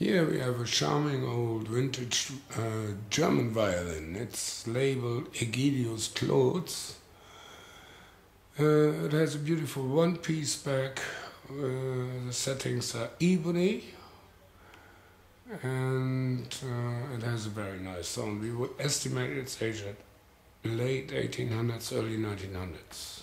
Here we have a charming old vintage uh, German violin. It's labeled Aegidius Kloz. Uh, it has a beautiful one-piece back. Uh, the settings are ebony and uh, it has a very nice sound. We would estimate its age at late 1800s, early 1900s.